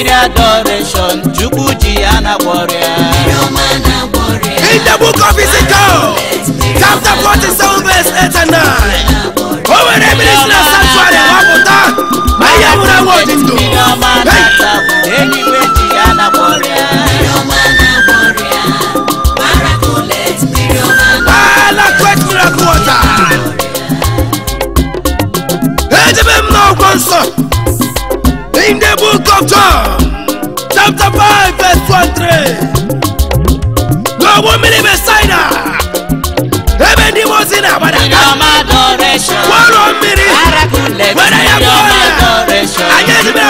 mmiri adoration chukwu ji ya na-agwọrọ ya in the book of Ezekiel chapter 47 verse 8 and 9 o nwere ebiri si na sanctuary wapụta ma ihe nwụrụ anwụ dị ndụ enyi ah, m eji ya na-agwọrọ ya In the book of John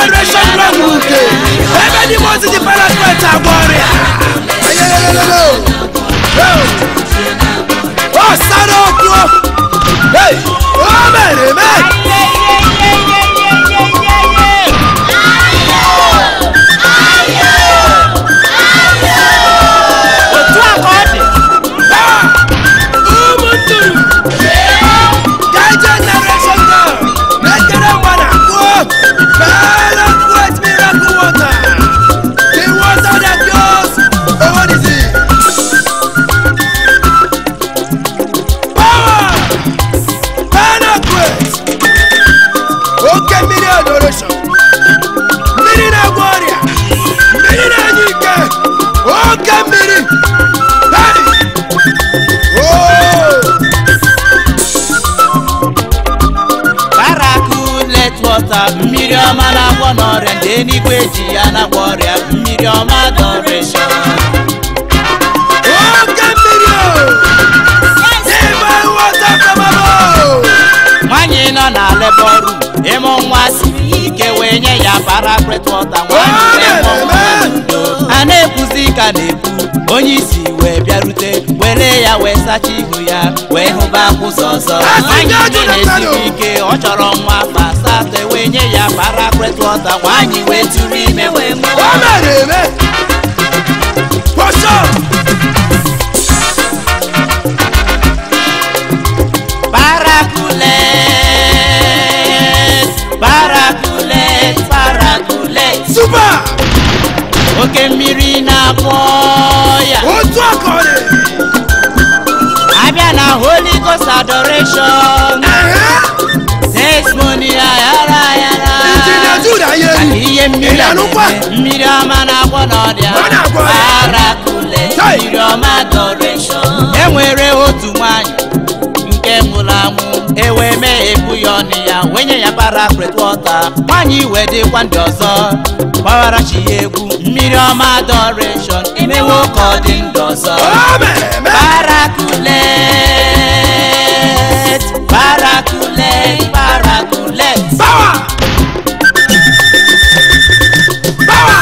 celebration grand bouquet ebe ni mo ti di parapet agbọrin ayelelelelo o sáré okun o o bẹ̀rẹ̀ bẹ́ẹ̀. mmiri ọma na-agwọ n'ọrịa ndị enigwe ji ya na-agwọ ọrịa mmiri ọma dọrịsha nwanyị nọ na lebọ ọrụ ịmụ nwa siri ike wee nye ya parapet wọta nwaanyị na-ekwuzi ka na-ekwu onye isi wee bịarute were ya wee sacha ihu ya wee hụba akwụsọ ọzọ na-esiri ike ọ chọrọ nwa afọ asatọ ewee nye ya para kwetu ọta nwaanyị wee tụrụ ime wee Paraculate, Super! Oke mmiri na-akpọ ya. Otu akọrị! adoration. Sex money ayara ayara. Ihe mmiri ọma mmiri ọma na-agwọ Ọ na-agwọ ya. Arakule mmiri ọma adoration. E nwere otu nwanyị nke nwụrụ anwụ. Ewe mee ebu ya ọnụ ya wenye ya bara Nwanyị iwe dịkwa ọzọ. Gbawara chi ya ọzọ. paraculẹ̀ paraculẹ̀. báwa. báwa.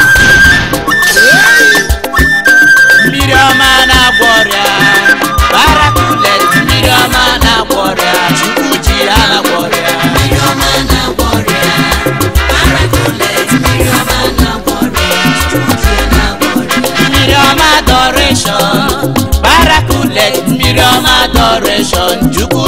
mmiri ọma na-agwọ ọrịa paraculẹ̀ mmiri ọma na-agwọ ọrịa chukwu na-agwọ ọrịa. na-agwọ ọrịa paraculẹ̀ na-agwọ ọrịa na-agwọ ọrịa. adoration paraculẹ̀ mmiri ọma adoration chukwu.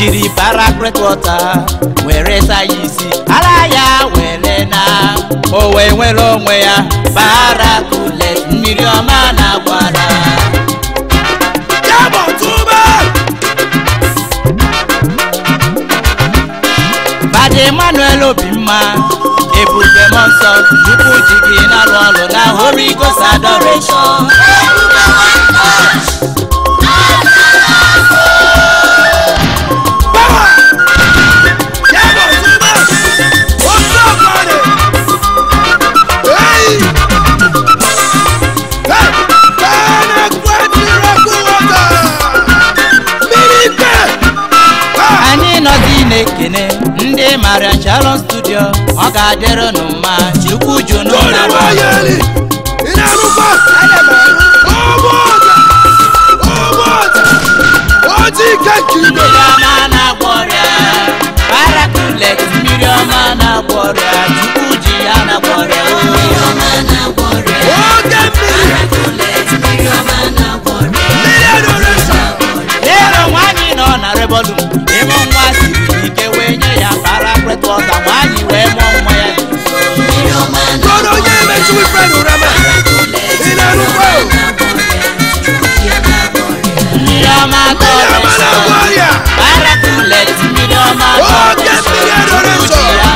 jiri para breadwater were saa ya isi ara ya were na o wee nwere onwe ya bara kulet mmiri ọma na akwara bade emmanuel obimma ebube mọnsọ chukwu ji gị na-arụ ọrụ Holy horigosa adoration ekene ndị Maria chalo studio ọ ga-adịrị nụ chukwu ju ọrụ ọma na-agwọ ọrịa barakulet mmiri ọma na-agwọ ọrịa different rama inanuko mirama kọrẹsọ barakulẹt mirama kọrẹsọ ojúra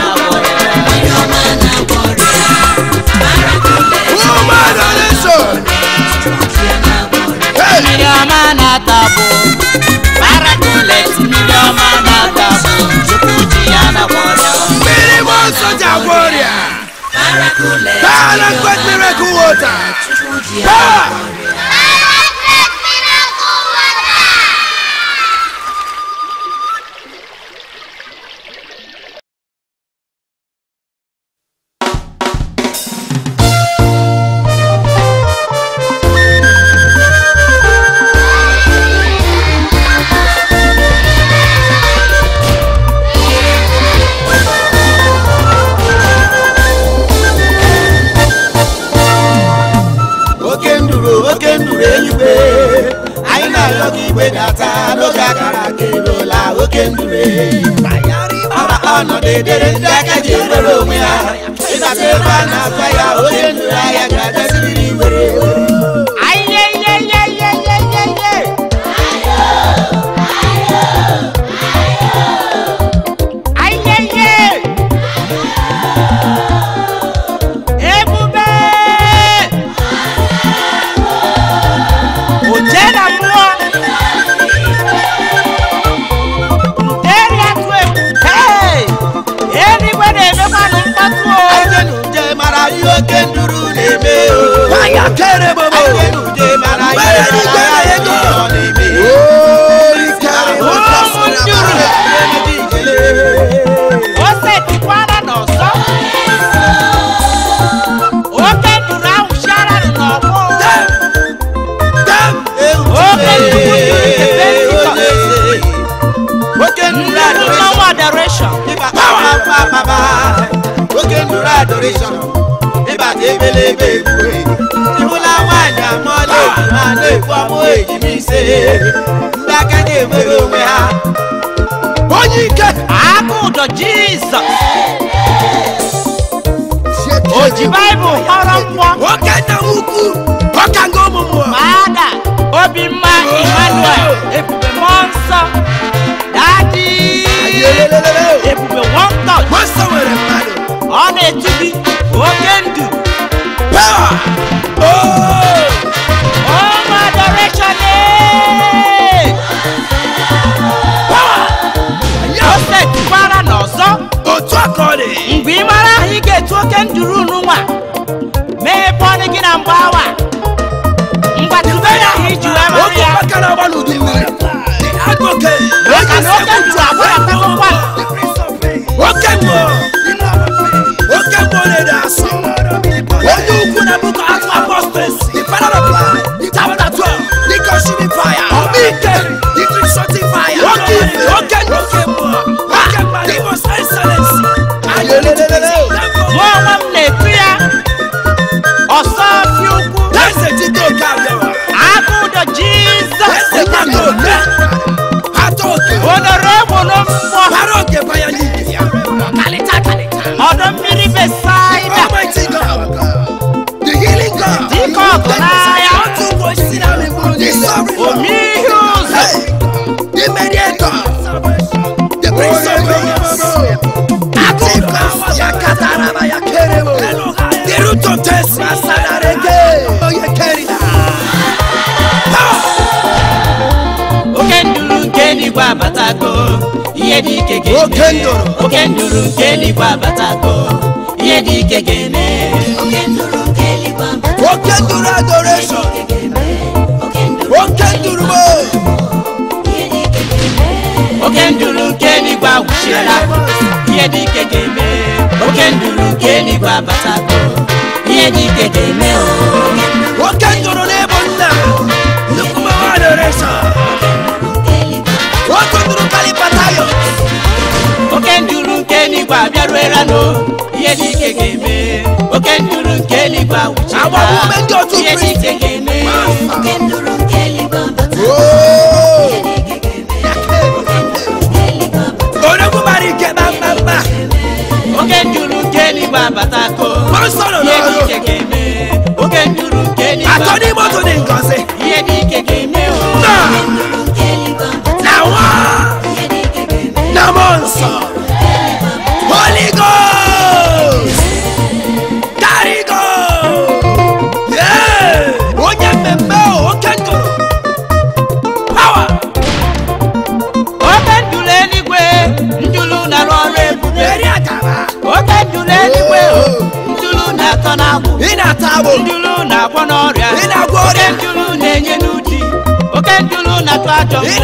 wọrẹ mirama na tabọ. Power and great miracle water. Power. Ah! dere do it. Kenduru adoration. O Kenduru bo. O Kenduru keni gba wushela. Iye di keke me. O Kenduru keni gba erueranu ihe dị ike ga oke nduru nke eluigwe awụchila ihe dị ike ga oke nduru nke eluigwe do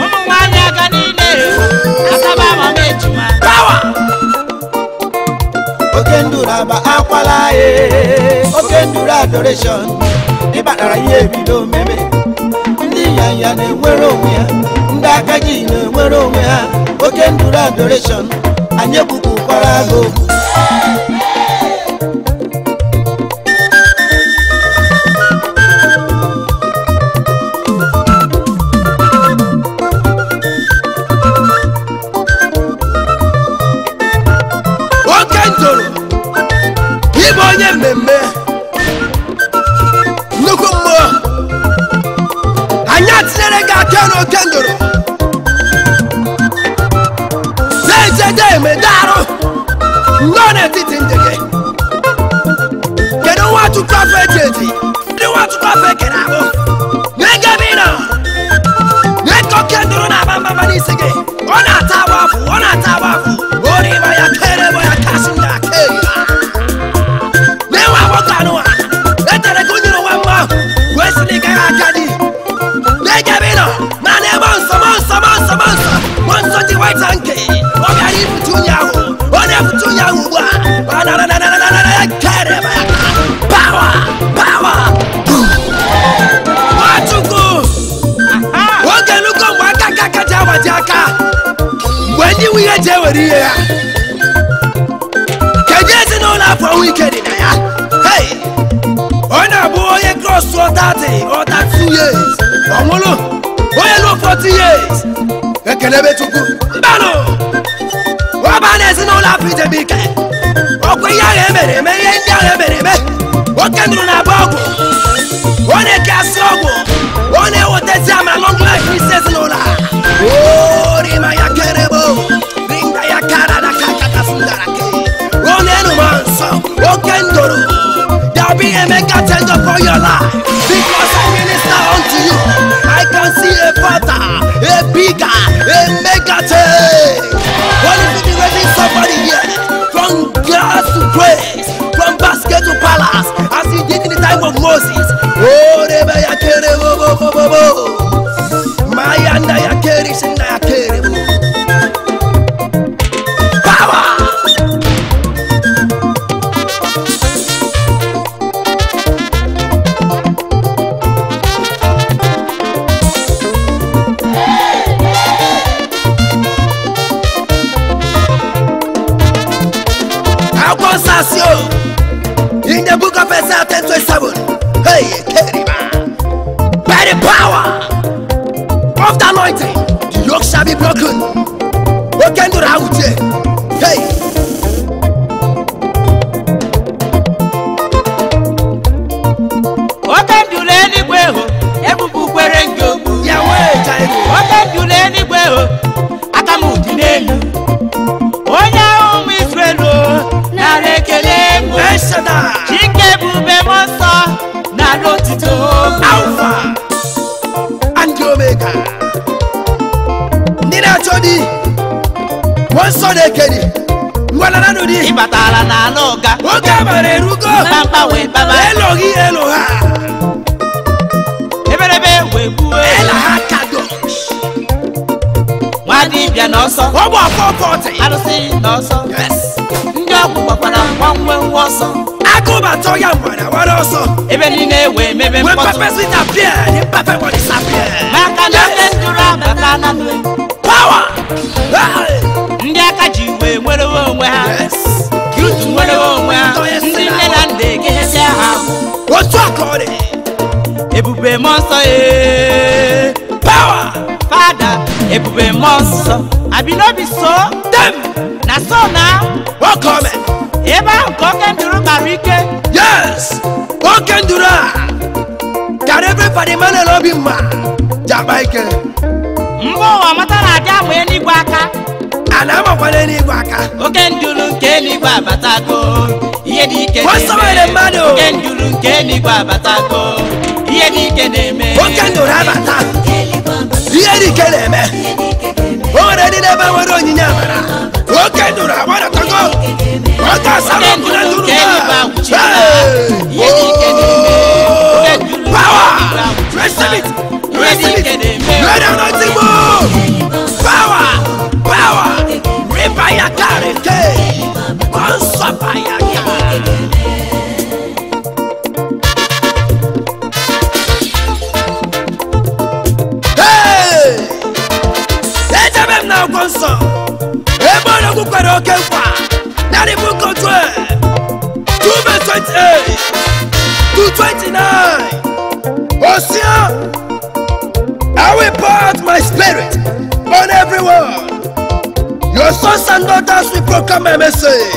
adoration ịbatara ihe ebido mebe ndị yanya na-enwere onwe ha ndị aka ji na-enwere onwe ha oke nduru adoration anyị ekwukwukwara agụ nwere ihe ya kedu ezinụlọ afọ nwike na ya hei onye abụ onye cross ọtati ọda 2 years ọmụlụ onye ruo 40 years ekelebe chukwu mbanụ ọba na ezinụlọ afọ ijebike ọkwa ihe agha emere eme ihe ndị agha emere eme oke ndụrụ na-agba ọgwụ ọ na asị ọgwụ Emeka di wọn sọ de kedi ngwalana do di. ibatala na n'oga. oge abara erugo. namba we baba. elohi elo ha. eberebe we gbuwe. ela ha kado. nwa dibịa n'ọsọ. ọ bụ afọ kọọtị. arụsị n'ọsọ. yes. ndị ọgwụ gbakwara nwa nwe nwa ọsọ akóbatɔ ya mɔna wɛrɛ sɔ. ebe ni ne wo emebe mɔtɔ. wo pɛpɛ si ta fiɛ ni pɛpɛ wɔ ni sa fiɛ. maka na ne tora maka na ne power. ndị aka ji wee nwerewe onwe ha yutu nwerewe onwe ha ndị nne na nna egehesịa ha otu aka ọ dị ebube mmụọ nsọ ee power fada ebube mmụọ nsọ abinobi so dem na so na welcome ebe ahụ ka oke nduru gbara ike yes oke nduru a kara everybody mana n'obi mma jaba ike mgbe ụwa mata na adị agba eluigwe aka ala amakwala eluigwe aka oke nduru nke eluigwe abatago ihe dị ike na-eme oke nduru nke eluigwe abatago ihe dị ike na-eme oke nduru abata ihe dị ike na-eme o nwere ndị na nwere onyinye amara oke oke Mercy, let anointing move. Power, power. Ribaya kareke, mansapaya kara. akwụkwọ nsọ ebe ọ na-ekwukwara oke nkwa narị bụ nke otu 228 to 29 osia I will pour out my spirit on everyone. Your sons and daughters will proclaim my message.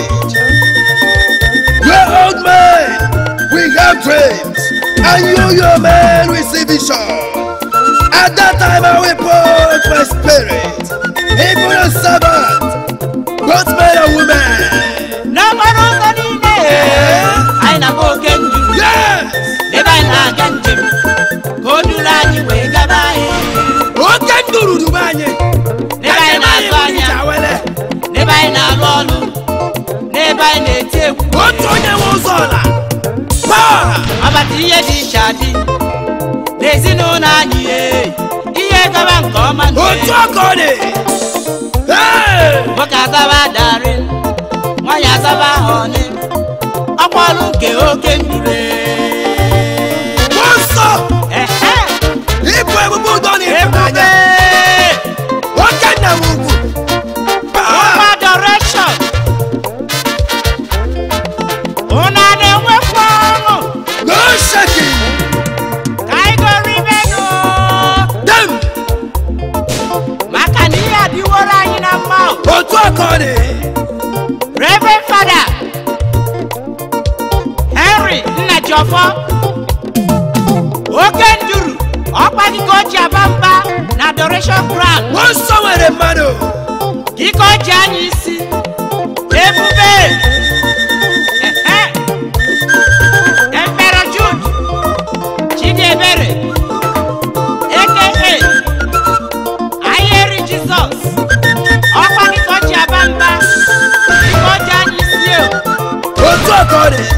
Your old men will have dreams, and you, your men, will see vision. At that time, I will pour out my spirit, even a servant, both men and women. Yeah! Eh? Yes! Divine Argentin, go to Lani way. oke ndụ ruru be anyị n'ebe anyị na-azụ anya n'ebe anyị na-alụ ọlụ n'ebe anyị na-eti egwu otu onye nwe ụzọ ọla paọla ihe dị iche adị n'ezinụlọ anyị ihe gaba nke ọma otu ọkọ ọ dị nwoke azaba darị nwaanyị azaba họnị ọkwa ọlụ nke oke ndụre Ojofo oke nduru ọkpa gị ka o ji na adoration ground nsọ nwere mmadụ gị ka o ji anya isi ebube emperor Jude aka ayeri Jizọs ọkpa gị ka o ji aba mba gị ka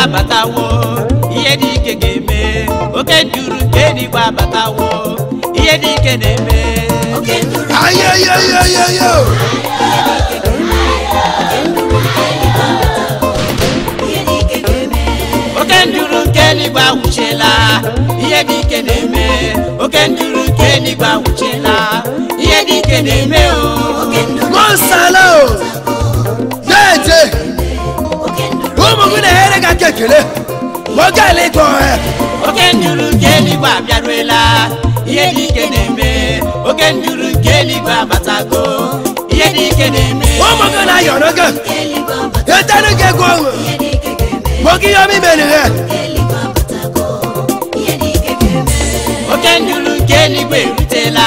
wa bàtà wọ iye di gègé me òkè dùrù kéde wa bàtà wọ iye di kéde me. òkè dùrù kéde wa bàtà wọ iye di gègé me. okenduru nke n'igba nwụchila ihe dị ike na-eme okenduru nke n'igba nwụchila ihe dị ike na-eme ya kekele mọgẹli gbọn ẹ. oke nduru jeli gba biaruela iye di kedeme oke nduru jeli gba batago iye di kedeme. wọ́n mọ̀gàn náà yọ̀nà gẹ̀ yẹ́tẹ́nu gẹ̀gọ́ mọ̀gíyọ́mí mẹ́rin rẹ̀. oke nduru jeli gba erutela.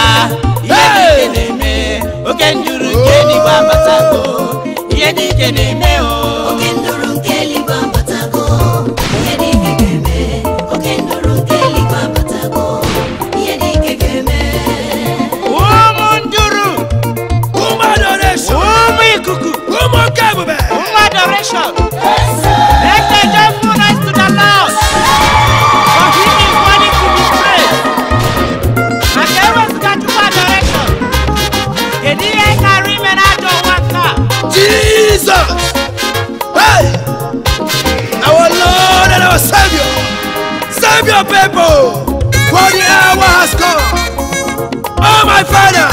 Save your people for the hour has come. Oh my father,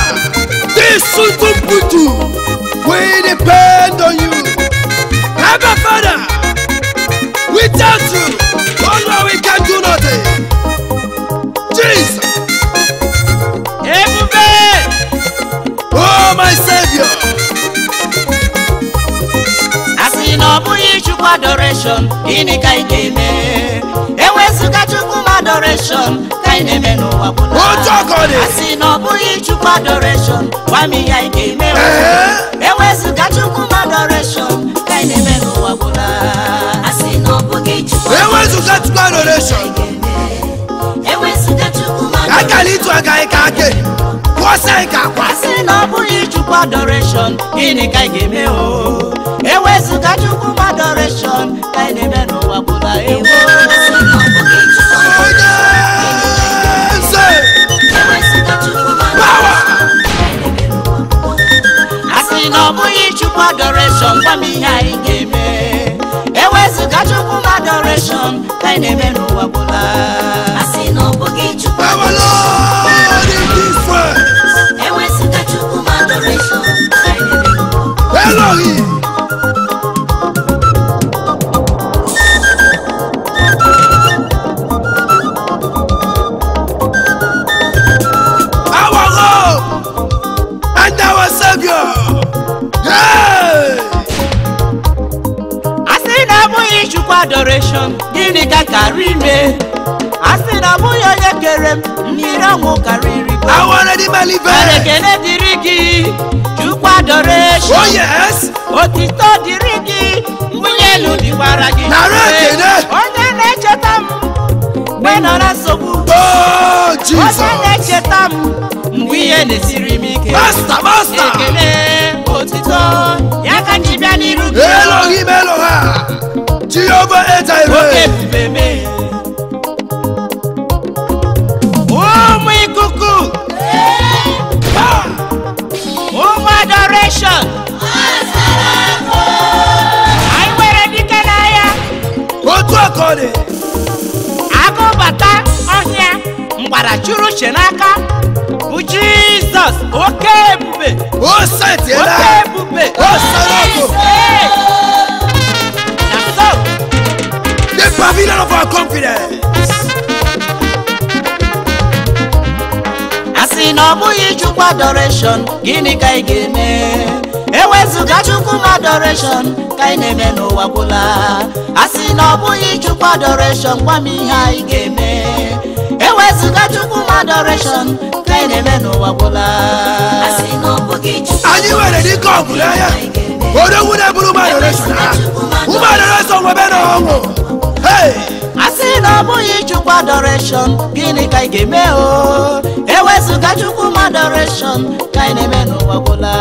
this to put you. we depend on you. Abba Father, without you, oh no, we can do nothing. Jesus. Oh my Savior. I see ọ bụghị Chukwu adoration, in the ị ga adoration ka ị na-eme n'ụwa bụ na ọ bụghị chukwu adoration ihe anyị ga-eme ewezụga adoration ka ị na-eme n'ụwa bụ a chukwu adoration ịtụ aka anyị ka ake kwụọsị anyị ka akwa na adoration ka anyị eme o ewezụga chukwu na-eme n'ụwa bụ ewo gwa m ihe anyị ga-eme ewezụga chukwu m adọreshọn ka anyị na-eme n'ụwa bụla asị na ọ bụghị chukwu ewezụga ọlọ́run kàrírí bọ́. àwọn ọ̀rẹ́dì mẹ́lí fẹ́. ẹ̀rẹ̀kẹ́lẹ́ ti rí kí jùpá dọ̀rẹ́ ṣe. ó oh, yẹ ẹ́ sí. òtítọ́ ti rí kí múlẹ̀ ló ní wàrà jì. nàárọ̀ kẹ́lẹ́. ọ̀nà ẹ̀ ṣe tá mu gbẹ́nà rẹ̀ sọ̀kù. ó oh, Jesus. ọ̀nà ẹ̀ ṣe tá mu mbuye ne siri mike. Master master. Ekele òtítọ́ yaka jibia n'iru. Elohim Eloha, Jehovah Ejire. Oke bubeme. ọrị agụbata ọhịa mgbara chụrụ uche n'aka bụ jizọs oke ebube oke The pavilion of our confidence. A sị na ọ bụghị Chukwu adoration, gịnị ka ị ga-eme? ewezụga chukwu adoreshọn ka anyị na-eme n'ụwa gwụla a sị na ọ bụghị chukwu adoreshọn gwa m ihe anyị ga-eme ewezụga chukwu adoreshọn ka anyị na-eme n'ụwa gwụla anyị nwere dike anya ya odogwu na-eburu adoreshọn ụmụ adoreshọn nwebe na ọṅụ a sị na ọ bụghị chukwu adoreshọn gịnị ka ị ga-eme o oh? ewezuga chukwu moderation ka anyị na-eme n'ụwa gwụla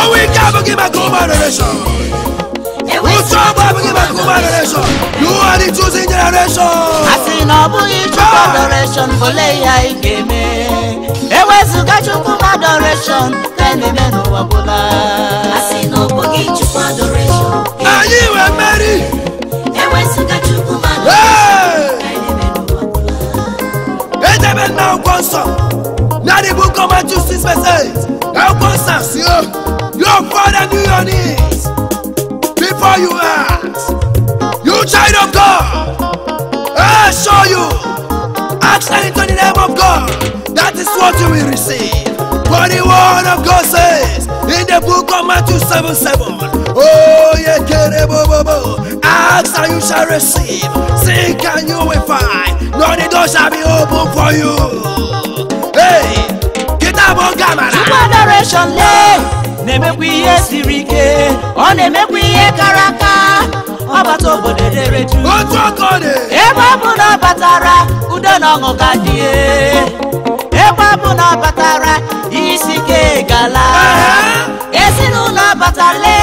owe ike abụghị maka moderation ụtụ ọgbụ abụghị maka moderation you are the chosen generation a sị na ọ bụghị chukwu moderation ah! bụle ya ị ga-eme ewezuga chukwu moderation ka anyị na-eme n'ụwa gwụla anyị wee mmeri sponsor nadibu comma two six percent help us as you your father knew your needs before you ask you child of God I show you ask anything in the name of God that is what you will receive. 41 of God says in the book of Matthew 7 7. Oh, yeah, bobo. Ask and you shall receive. Seek and you will find. No, the door shall be open for you. Hey, get up on camera. Super lay. Na-emekwa ihe siri ike, ọ na-emekwa ihe kara aka, ọ bata obodo dere juu. Otu ọkọ dị. Ebe ọ bụ na ọ batara, udo na ọṅụ ka dị Ebe ọ bụ na ọ batara, ala ezinụlọ batara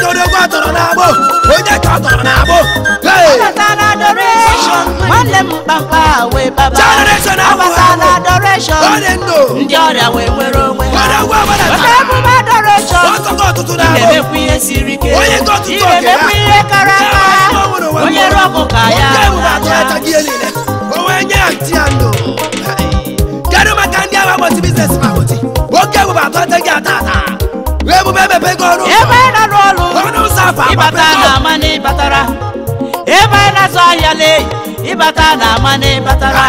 jẹ́ ológun àtọ̀rọ̀ náà bò ó jẹ́ kí àtọ̀rọ̀ náà bò. abatala adoration wọ́n mú pàpà àwẹ̀ bàbá. generation náà wọ̀ abatala adoration ndị ọrịa wee nwere onwe ha. onye emume adoration na-emekwa ihe siri ike na-emekwa ihe kara aka onye rọgụ ka ya na-acha. kedu maka ndị agba gbọtị biznes ma gbọtị oke ebube atọ dị gị ata ata ebube emepego ọrụ ụzọ papa ịbata na amani batara ebe a na-azụ ahịa le ịbata na amani batara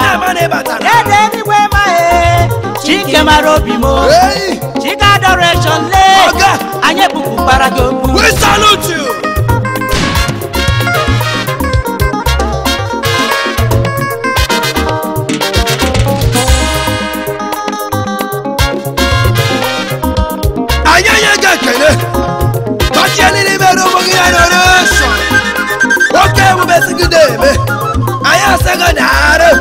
ede eluigwe ma e chike mara obi m chike adoration le anyị bụkwukwara gị okwu we salute you anyị enye gị ekele tọchie n'ime generation nwoke ebubesi gị na-eme anyị asịghị na arụ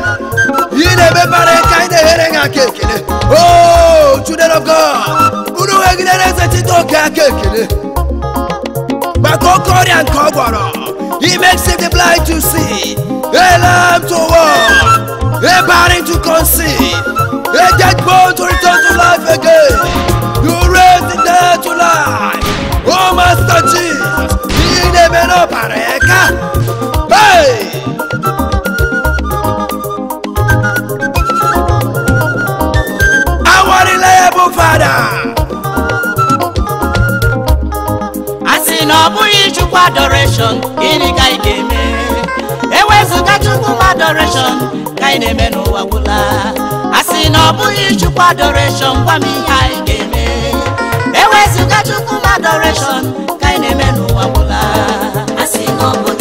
ị na-emebara ka anyị na-eghere gị aka ekele o chudere god unu wegidere eze chita oke aka ekele maka oke ọrịa nke ọ gwọrọ he makes the blind to see a lamb to walk a barren to conceive a dead bone to return to life again you raise the dead to life oh master jesus na n'ọbara eka awarịla ya bụ a sị na adoration gịnị ka ị ga-eme ewezụga Chukwu adoration ka ị na a sị na adoration gwa m ga-eme ewezụga Mama.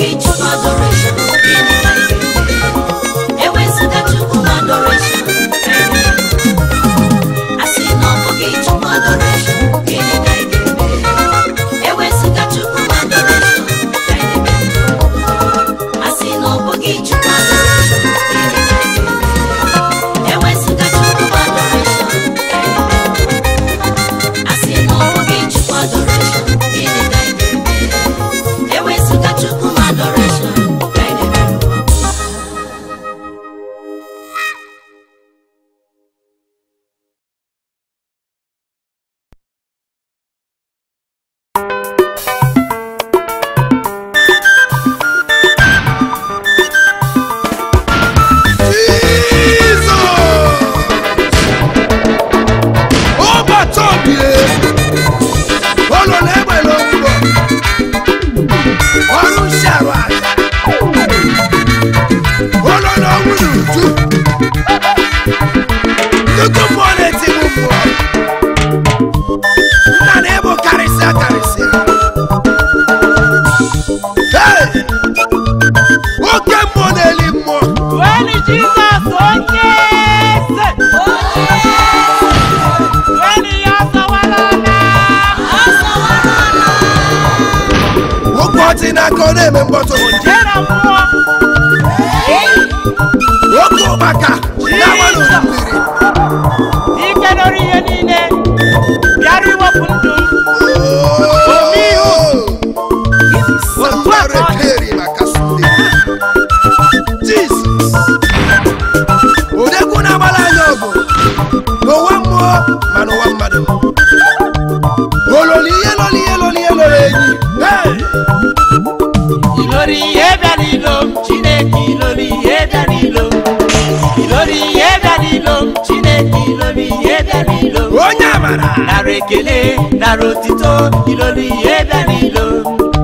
nara ekele nara otito ilori ihe bịa n'ilo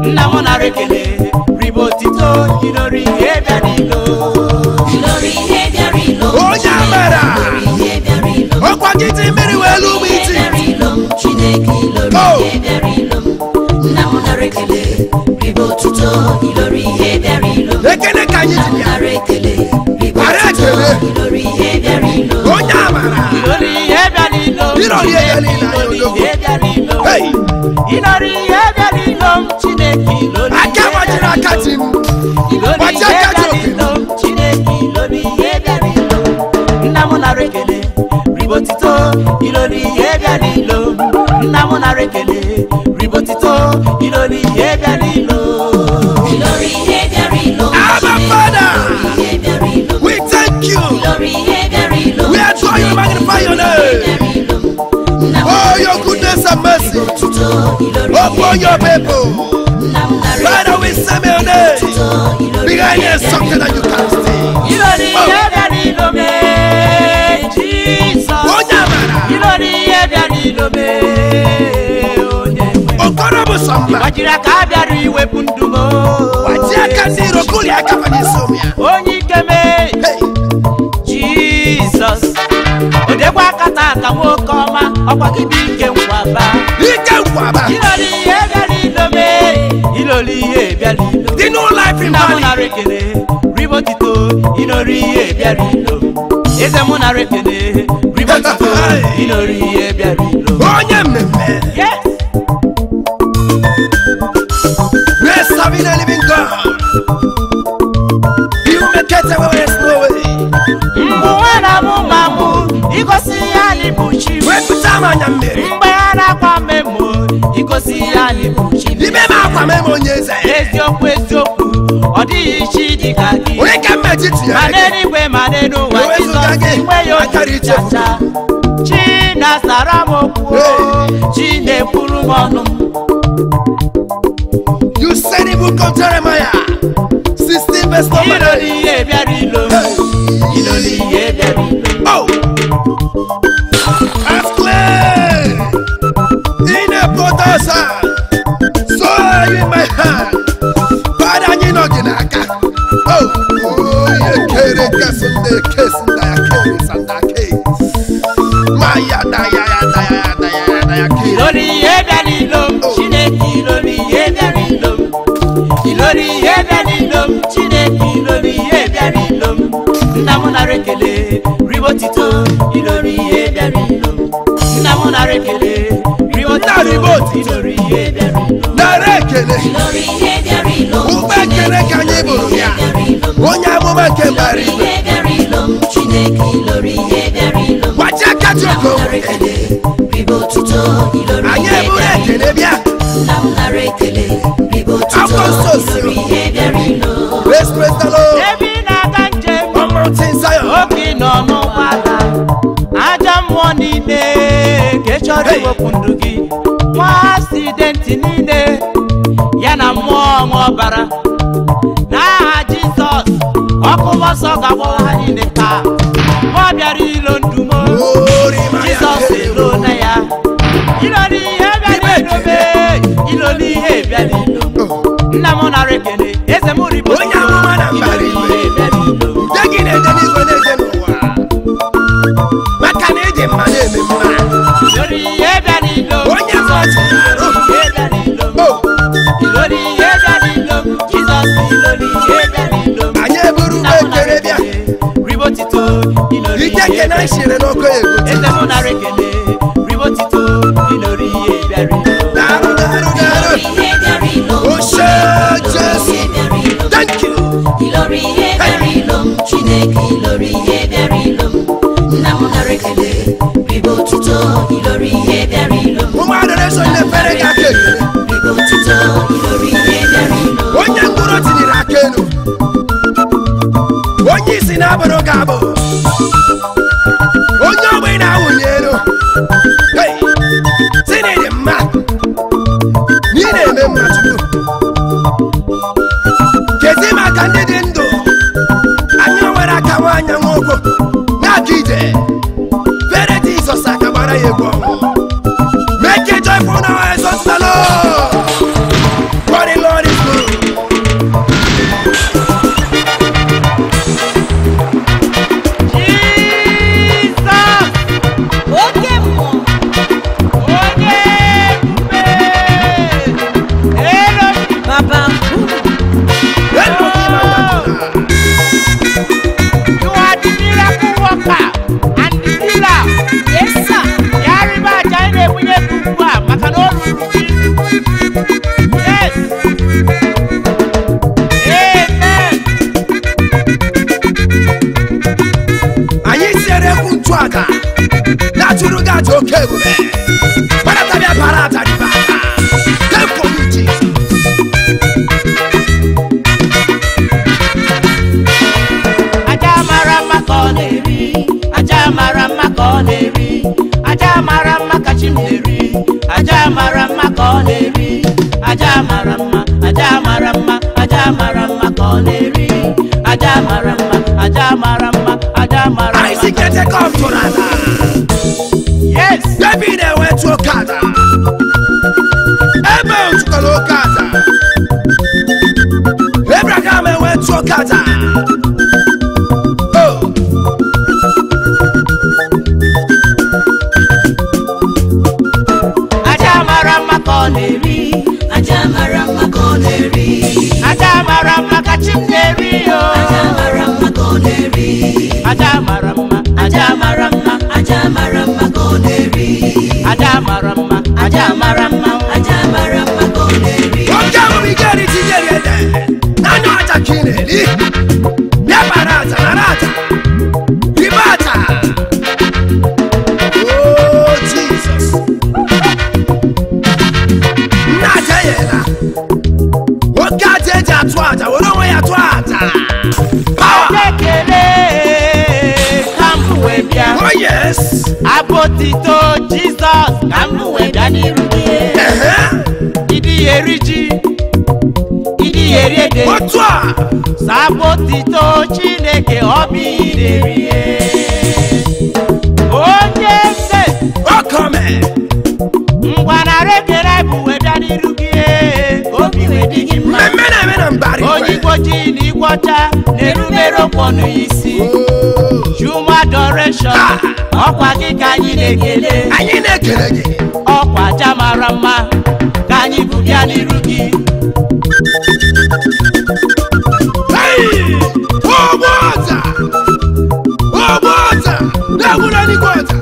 nna m nara ekele ribe ilori ihe n'ilo ilori ihe bịa n'ilo onye amara ọkwa gị ti mmiri wee lu m iti chineke ilori ihe bịa n'ilo nna m nara ekele ribe otito ilori ihe bịa n'ilo ekele ka anyị ji bịa ịnọrọ ihe bịa n'ilo m chineke ilo aka gbajiri aka ti m gbaji aka ribotito ilo n'ihe bịa n'ilo ribotito ilo n'ihe mercy. Open your people. Father, we say your name. Behind there is something that you can oh. see. Oh. yeah, Oh Okorobo samba. Wajira kabyaru iwe pundumo. Wajia kandiro kuli akafanya somia. Onyikeme. Jesus. Odekwa kata kawo ọmọ gidi ike nwa ba. ike nwa ba. iloli ihe bịara ilome iloli ihe bịara ilo. dị n'ụlọ ife mmadụ. nna m nara ekele ribo tito inori ihe bịara ilo. eze m ribo tito inori ihe bịara ilo. onye mmemme. mgbe a na-akwa memo igosi ya n'ibu onyeze eziokwu eziokwu ọ dịghị iche dịka gị ma n'eluigwe ma n'ụwa jizọs inwe ya oh. You said in book of Jeremiah, 16 best number 9. You know the Oh! kesi ndaya kesa ndaya kesi maya daya ya daya ya daya ya daya kesi. ìlórí yébẹ̀ ni lom Chineke ìlórí yébẹ̀ ni lom ìlórí yébẹ̀ ni lom Chineke ìlórí yébẹ̀ ni lom nnamụnara ekele ribotito ìlórí yébẹ̀ ni lom nnamụnara ekele ribotito ìlórí yébẹ̀ ni lom. nara ekele. ìlórí yébẹ̀ ni lom. ụgbọ ekele ka anyị bụrụ ya onye amụma nke mbara igwe. ekele ribo tuto ilori ẹdari lamulare ekele ribo tuto ilori ẹdari lo. praise praise the lord. èmi náà ká ń jẹ mọ́. ọmọ tí ń sáyọ. wàlà ajá mọ́ nílé kẹ́sọ́ọ̀dù òkùndùkì wọ́n àṣìdẹ̀ntì nílé yànnà mọ́ ọmọ bara náà jesus ọkùnrin sọ̀gà wọ́n á nílé ká wọ́n bẹ̀rẹ̀ ìlú. ekene shire n'oke egwu yes. apotito jesus kamuweda ni ruge. ìdíyẹrí idi ìdíyẹrí èdè. ọtúà. sapotito chineke ọbí ìdèrí yẹ. onye nse. ọkọ mẹ. ngwanarẹ kẹrẹ buweda ni ruge. obi wedigi mma. mmemme na-eme na mbari. onyigbo ji na igwọcha na-erumere ọkpọ oh. Juma adoration. Ah, ọkwa gị ka anyị na-ekele anyị na-ekele gị ọkwa aja mara mma ka anyị bụbịa n'iru gị ọgbọ ọta ọgbọ ọta na-egwuregwu ọta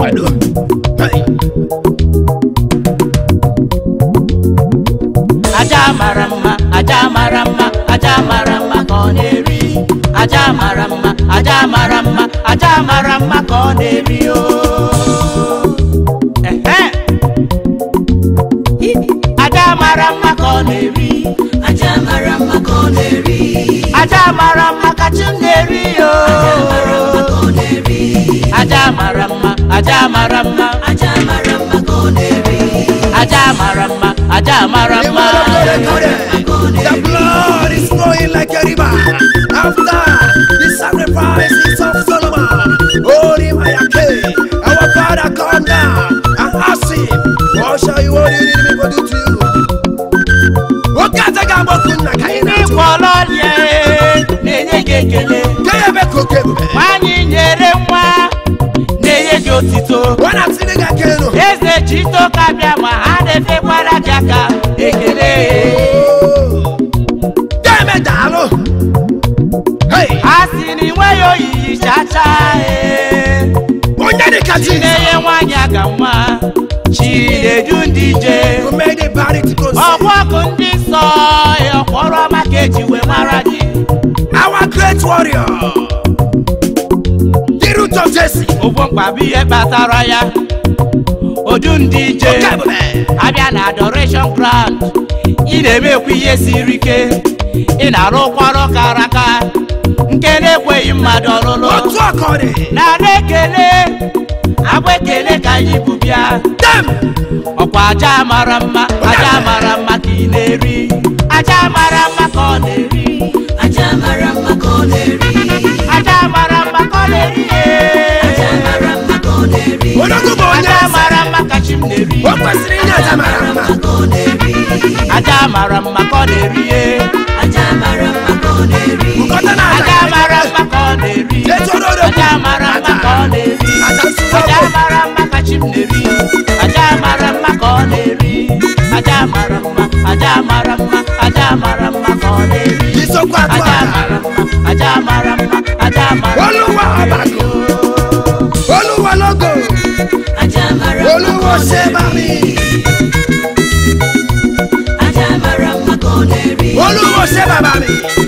I know. chinedu ndị je ọgbọkụ ndị nsọ ọkpọrọ kpọrọ maka eji wee mara gị our great warrior the ihe kpatara ya odu ndị je abịa na adoration ground ị na-emekwa ihe siri ike ị na-arụkwarụ kara aka nke na-ekweghị mmadụ ọlụlụ na na-ekele na-ele ka anyị bụbịa ọkwa aja mara mma aja mara mma ka ị na-eri aja mara mma ka ọ na-eri aja mara mma ka ọ na-eri aja mara mma ka ọ na-eri aja mara mma ka ọ na-eri aja mara mma ka chi m na-eri o kwesịrị inye aja mara mma ka ọ na-eri aja mara mma ka ọ na-eri aja mara mma ka ọ na-eri aja mara mma ka ọ na-eri aja mara mma ka ọ na-eri aja mara ṣe bá mi. olúwo ṣe bàbá mi.